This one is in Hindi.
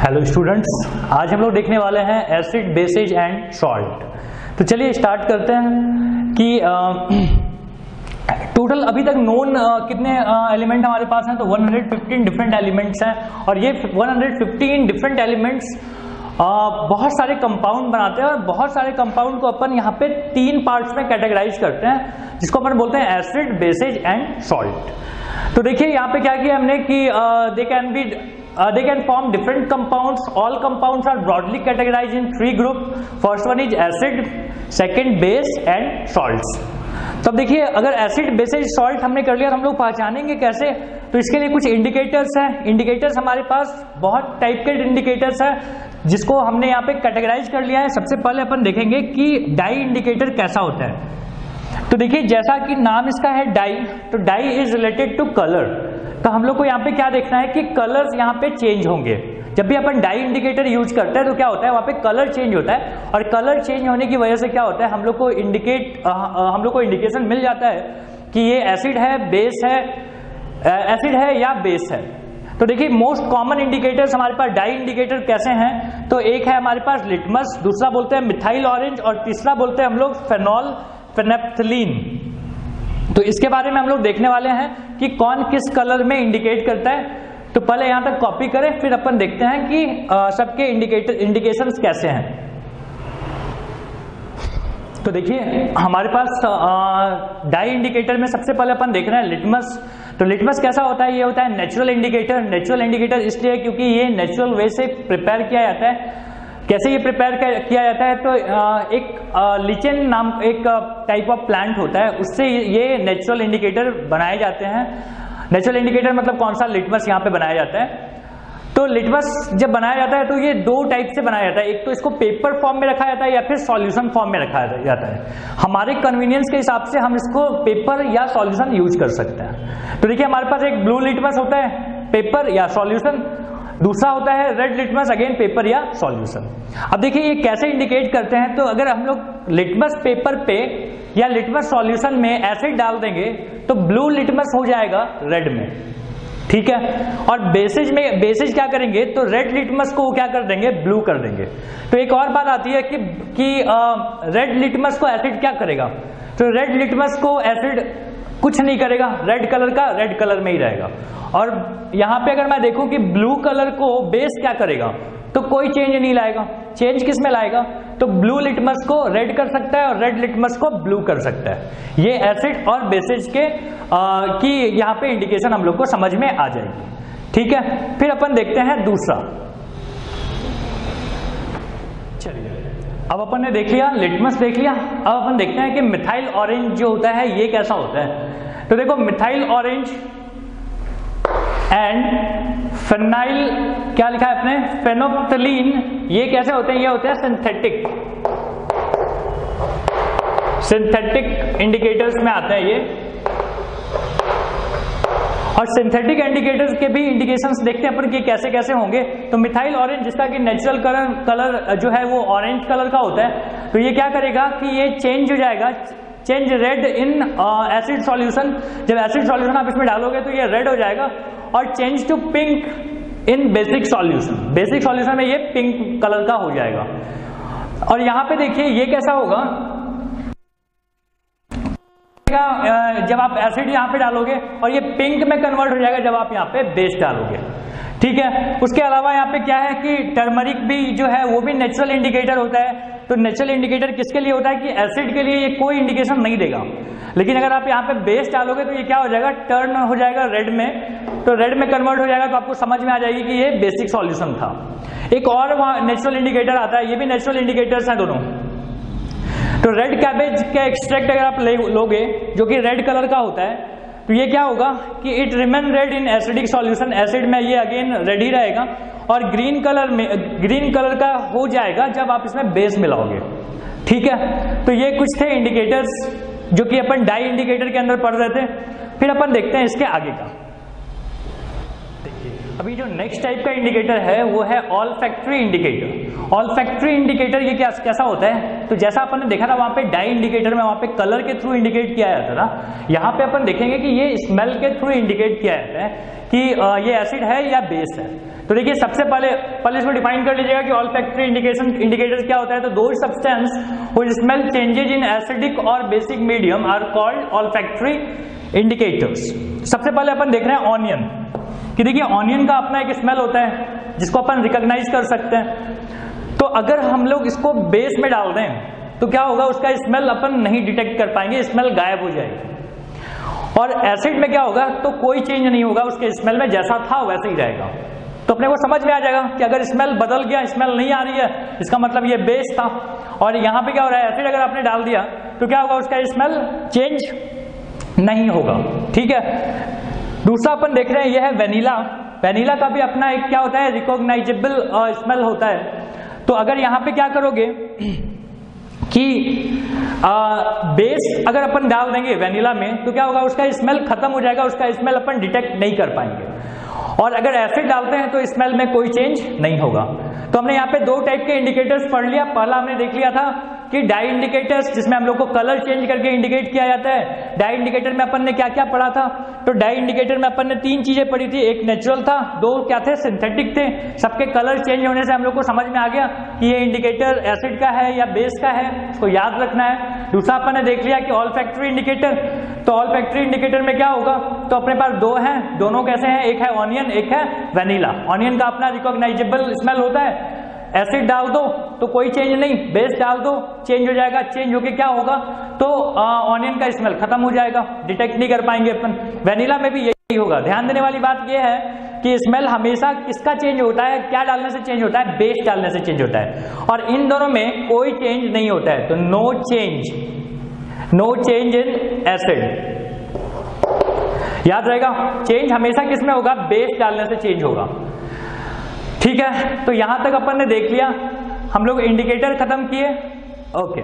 हेलो स्टूडेंट्स आज हम लोग देखने वाले हैं एसिड बेसेज एंड सॉल्ट तो चलिए स्टार्ट करते हैं कि टोटल अभी तक नोन कितने एलिमेंट हमारे पास हैं? तो 115 डिफरेंट एलिमेंट्स हैं और ये 115 डिफरेंट एलिमेंट्स बहुत सारे कंपाउंड बनाते हैं और बहुत सारे कंपाउंड को अपन यहाँ पे तीन पार्ट्स में कैटेगराइज करते हैं, जिसको अपन बोलते हैं एसिड बेसिज एंड सॉल्ट तो देखिए यहाँ पे क्या किया हमने कि they can be they can form different compounds all compounds are broadly categorise in three group first one is acid second base and salts तो अब देखिए, अगर एसिड बेसिस सॉल्ट हमने कर लिया तो हम लोग पहचानेंगे कैसे? तो इसके लिए कुछ इंडिकेटर्स हैं। इंडिकेटर्स हमारे पास बहुत टाइप के इंडिकेटर्स हैं, जिसको हमने यहाँ पे कैटेगराइज कर लिया है। सबसे पहले अपन देखेंगे कि डाई इंडिकेटर कैसा होता है। तो देखिए, जैसा कि नाम इसका है डाई तो dye is related to colour तो हम लोग को यहाँ पे क्या देखना है कि कलर्स यहाँ पे चेंज होंगे। जब भी अपन डाई इंडिकेटर यूज़ करते हैं तो क्या होता है, वहाँ पे कलर चेंज होता है। और कलर चेंज होने की वजह से क्या होता है, हम लोग को इंडिकेट हम लोग को इंडिकेशन मिल जाता है कि ये एसिड है बेस है एसिड है या बेस है। तो देखिए मोस्ट कॉमन इंडिकेटर्स हमारे पास डाई इंडिकेटर कैसे हैं तो एक है हमारे पास लिटमस दूसरा बोलते हैं मिथाइल ऑरेंज और तीसरा बोलते हैं हम लोग फेनॉल फेनेप्थलीन तो इसके बारे में हम लोग देखने वाले हैं कि कौन किस कलर में इंडिकेट करता है। तो पहले यहाँ तक कॉपी करें, फिर अपन देखते हैं कि सबके इंडिकेटर इंडिकेशंस कैसे हैं। तो देखिए, हमारे पास डाई इंडिकेटर में सबसे पहले अपन देख रहे हैं लिटमस तो लिटमस कैसा होता है? ये होता है नेचुरल इंडिकेटर नेचुरल इंडिकेटर इसलिए क्योंकि ये नेचुरल वे से प्रिपेयर किया जाता है। कैसे ये प्रिपेयर किया जाता है? तो एक लिचन नाम, एक टाइप ऑफ़ प्लांट होता है। उससे ये नेचुरल इंडिकेटर बनाए जाते हैं। नेचुरल इंडिकेटर मतलब कौन सा? लिटमस यहाँ पे बनाया जाता है। तो लिटमस जब बनाया जाता है तो ये दो टाइप से बनाया जाता है। एक तो इसको पेपर फॉर्म में रखा जाता है या फिर सॉल्यूशन फॉर्म में रखा जाता है। हमारे कन्वीनियंस के हिसाब से हम इसको पेपर या सॉल्यूशन यूज़ कर सकते हैं। तो देखिए, हमारे पास एक ब्लू लिटमस होता है पेपर या सॉल्यूशन दूसरा होता है रेड लिटमस अगेन पेपर या सॉल्यूशन अब देखिए ये कैसे इंडिकेट करते हैं? तो अगर हम लोग लिटमस पेपर पे या लिटमस सॉल्यूशन में एसिड डाल देंगे तो ब्लू लिटमस हो जाएगा रेड में. ठीक है? और बेसिज में बेसिज क्या करेंगे? तो रेड लिटमस को क्या कर देंगे? ब्लू कर देंगे. तो एक और बात आती है कि कि रेड लिटमस को एसिड क्या करेगा? तो रेड लिटमस को एसिड कुछ नहीं करेगा. रेड कलर का रेड कलर में ही रहेगा. और यहाँ पे अगर मैं देखूँ कि ब्लू कलर को बेस क्या करेगा तो कोई चेंज नहीं लाएगा। चेंज किसमें लाएगा? तो ब्लू लिटमस को रेड कर सकता है और रेड लिटमस को ब्लू कर सकता है। ये एसिड और बेसिज के आ, की यहाँ पे इंडिकेशन हम लोग को समझ में आ जाएगी। ठीक है? फिर अपन देखते हैं दूसरा। चलिए। अब अपन ने देख लिया लिटमस देख लिया। अब अपन देखते हैं कि मिथाइल ऑरेंज जो होता है ये कैसा होता है। तो देखो मिथाइल ऑरेंज एंड फेनाइल क्या लिखा है अपने फेनोप्थलीन ये कैसे होते हैं? ये होते हैं सिंथेटिक सिंथेटिक इंडिकेटर्स में आते हैं ये। और सिंथेटिक इंडिकेटर्स के भी इंडिकेशंस देखते हैं अपन कि कैसे कैसे होंगे? तो मिथाइल ऑरेंज जिसका कि नेचुरल कलर कलर जो है वो ऑरेंज कलर का होता है तो ये क्या करेगा कि ये चेंज हो जाएगा। Change red in acid solution जब एसिड सॉल्यूशन आप इसमें डालोगे तो ये रेड हो जाएगा। और change to pink in basic solution basic solution में ये पिंक कलर का हो जाएगा। और यहाँ पे देखिए, ये कैसा होगा? जब आप एसिड यहाँ पे डालोगे और ये पिंक में कन्वर्ट हो जाएगा जब आप यहाँ पे बेस डालोगे। ठीक है? उसके अलावा यहाँ पे क्या है कि टर्मरिक भी जो है, वो भी नेचुरल इंडिकेटर होता है। तो नेचुरल इंडिकेटर किसके लिए होता है कि एसिड के लिए ये कोई इंडिकेशन नहीं देगा। लेकिन अगर आप यहाँ पे बेस डालोगे तो ये क्या हो जाएगा? टर्न हो जाएगा रेड में। तो रेड में कन्वर्ट हो जाएगा तो आपको समझ में आ जाएगी कि ये बेसिक सॉल्यूशन था। एक और वहाँ नेचुरल इंडिकेटर आता है, ये भी नेचुरल इंडिकेटर्स हैं दोनों। तो रेड कैबेज का एक्सट्रैक्ट अगर आप लोगे, जो कि रेड कलर का होता है तो ये क्या होगा कि it remain red in acidic solution acid में ये अगेन रेड ही रहेगा और ग्रीन कलर में ग्रीन कलर का हो जाएगा जब आप इसमें बेस मिलाओगे। ठीक है? तो ये कुछ थे इंडिकेटर्स जो कि अपन डाई इंडिकेटर के अंदर पढ़ रहे थे। फिर अपन देखते हैं इसके आगे का। अभी जो नेक्स्ट टाइप का इंडिकेटर है, वो है olfactory indicator olfactory indicator ये क्या, कैसा होता है? तो जैसा अपन ने देखा था, वहाँ पे डाई इंडिकेटर में, वहाँ पे कलर के थ्रू इंडिकेट किया जाता था। यहाँ पे अपन देखेंगे कि ये स्मेल के थ्रू इंडिकेट किया जाता है कि ये एसिड है या बेस है। तो देखिए, सबसे पहले पहले इसमें डिफाइन कर लीजिएगा कि ऑल फैक्ट्री इंडिकेशन इंडिकेटर क्या होता है। तो दो substance which smell changes in acidic और basic medium are called olfactory indicators सबसे पहले अपन देख रहे हैं ऑनियन कि देखिए ऑनियन का अपना एक स्मेल होता है, जिसको अपन रिकॉग्नाइज कर सकते हैं। तो अगर हम लोग इसको बेस में डाल दें तो क्या होगा, उसका स्मेल अपन नहीं डिटेक्ट कर पाएँगे स्मेल गायब हो जाएगी। और एसिड में क्या होगा तो कोई चेंज नहीं होगा उसके स्मेल में, जैसा था वैसे ही रहेगा। तो अपने को समझ में आ जाएगा कि अगर स्मेल बदल गया स्मेल नहीं आ रही है, इसका मतलब ये बेस था। और यहाँ पे क्या हो रहा है एसिड अगर आपने डाल दिया तो क्या होगा, उसका स्मेल चेंज नहीं होगा। ठीक है? दूसरा अपन देख रहे हैं यह है वेनीला। वेनीला का भी अपना एक क्या होता है रिकॉग्नाइजेबल स्मेल होता है। तो अगर यहाँ पे क्या करोगे कि आ, बेस अगर अपन डाल देंगे वेनिला में तो क्या होगा उसका स्मेल खत्म हो जाएगा उसका स्मेल अपन डिटेक्ट नहीं कर पाएँगे। और अगर एसिड डालते हैं तो स्मेल में कोई चेंज नहीं होगा। तो हमने यहाँ पे दो टाइप के इंडिकेटर्स पढ़ लिया। पहला हमने देख लिया था कि डाई इंडिकेटर्स जिसमें हम लोग को कलर चेंज करके इंडिकेट किया जाता है। डाई इंडिकेटर में अपन ने क्या क्या पढ़ा था? तो डाई इंडिकेटर में अपन ने तीन चीज़ें पढ़ी थी। एक नेचुरल था, दो क्या थे? सिंथेटिक थे। सबके कलर चेंज होने से हम लोग को समझ में आ गया कि ये इंडिकेटर एसिड का है या बेस का है उसको याद रखना है। दूसरा अपन ने देख लिया कि ऑल फैक्ट्री इंडिकेटर तो ऑल फैक्ट्री इंडिकेटर में क्या होगा? तो अपने पास दो हैं। दोनों कैसे हैं? एक है ऑनियन एक है वेनीला ऑनियन का अपना रिकॉग्नाइजेबल स्मेल होता है। एसिड डाल दो। तो कोई चेंज नहीं। बेस डाल दो चेंज हो जाएगा। चेंज होके क्या होगा? तो ऑनियन का स्मेल खत्म हो जाएगा। डिटेक्ट नहीं कर पाएँगे अपन। वेनिला में भी यही होगा। ध्यान देने वाली बात यह है कि स्मेल हमेशा किसका चेंज होता है? क्या डालने से चेंज होता है? बेस डालने से चेंज होता है। और इन दोनों में कोई चेंज नहीं होता है। तो no change no change in acid याद रहेगा? चेंज हमेशा किसमें होगा? बेस डालने से चेंज होगा। ठीक है? तो यहाँ तक अपन ने देख लिया। हम लोग इंडिकेटर खत्म किए? ओके